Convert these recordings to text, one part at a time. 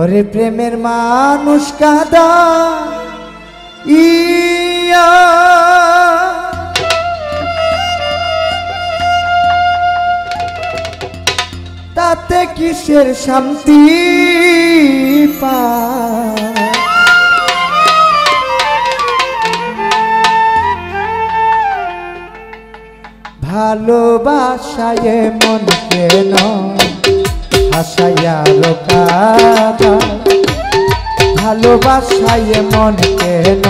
ওরে প্রেমের মানুষ কাদা ইয়া। তাতে কিসের শান্তি পায়? ভালোবাসায় মন কেন হাসাইয়া রোকাদা ভালোবাসায় মন কেন?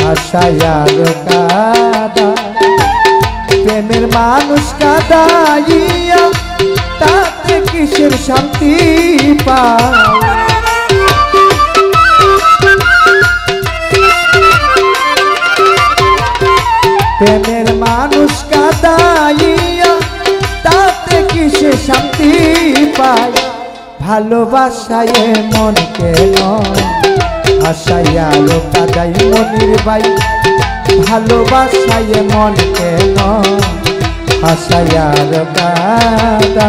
হাসাইয়া রোকাদা প্রেমের মানুষ কাদাইয়া, তাতে কিসের শান্তি পায়? প্রেমের মানুষ কাদাইয়া, তাতে কিসে শান্তি পায় ভালোবাসায় মন কেন? আশাইয়া লোক কাদাই মনির বাই ভালোবাসায় মন কেন? আশাইয়া কাদা।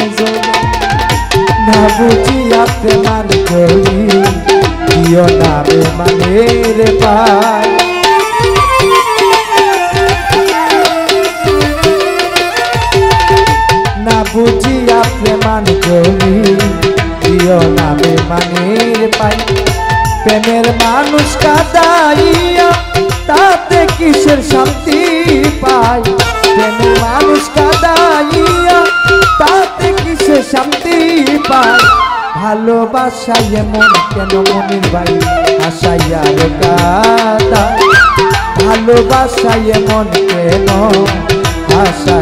না বুঝিয়া প্রেমান করি? দিও না বেমানের পায় না বুঝিয়া প্রেমান করি? দিও না বেমানের পাই প্রেমের মানুষ কাদাইয়া তাতে কিসের শান্তি পাই? প্রেমের মানুষ কাদাইয়া ভালোবাসায় মন কেন মনির বাড়ি আশাইয়া কাদা ভালোবাসায় মন কেন? আশাইয়া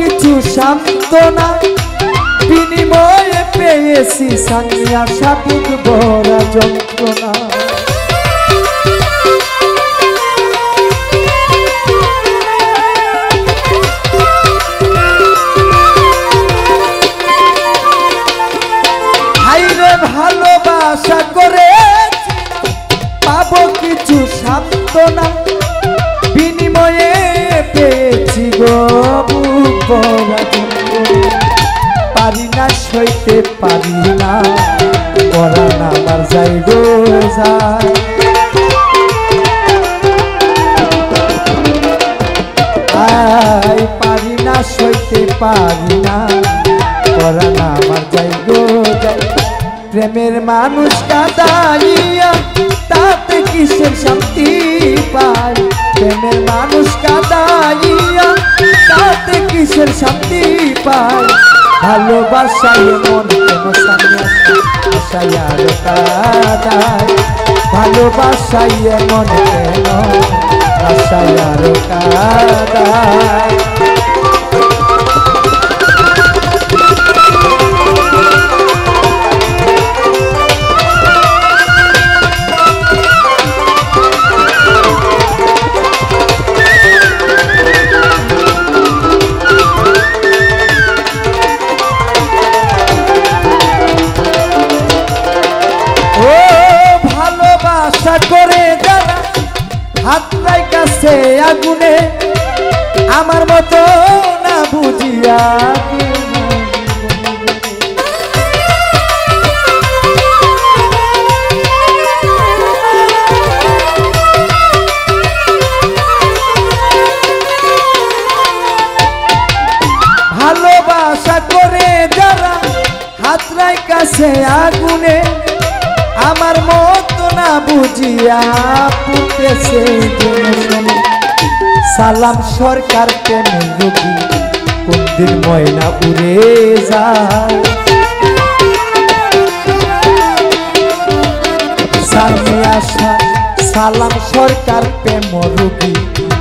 কিছু সান্ত্বনা বিনিময়ে পেয়েছি সানিয়া সাবুক বড়া যন্ত্রণা। সইতে পারি না। পরাণ আমার যাই যায়। আই পারি না, সইতে পারি না। পরাণ আমার যাই যাই প্রেমের মানুষ কাদাইয়া তাতে কিসের শান্তি পায়? প্রেমের মানুষ কাদাইয়া তাতে কিসের শান্তি পায়? ভালোবাসায় মন কেন আর কাদায়। ভালোবাসায় মন কেন আশায় আর কাদায়। আগুনে আমার মতো না বুঝিয়া ভালোবাসা করে যারা হাতরাই কাছে আগুনে আমার মতো না বুঝিয়া পুতেছে। সালাম সরকার প্রেমের রোগী কোনদিন ময়না উড়ে যায়। সামনে আসা সালাম সরকার প্রেম রোগী,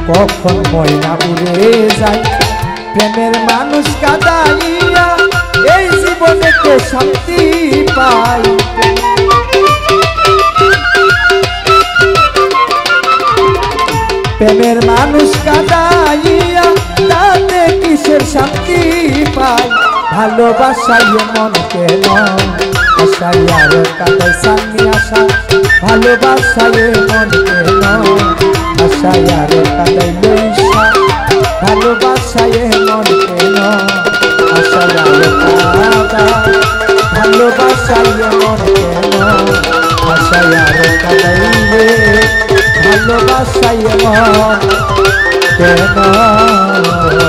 কখন ময়না উড়ে যায়? প্রেমের মানুষ কাদাইয়া এই জীবনে শান্তি পাই প্রেমের মানুষ কাদাইয়া, তাতে কিসের শান্তি পাই? ভালোবাসাই মন কেন? আশাই আর কাদাই সামনে আসা ভালোবাসাই মন কেন? আশাই আর কাদাই লইসা ভালোবাসাই মন কেন? আশাই আর কাদা ভালোবাসাই মন মন। কেন?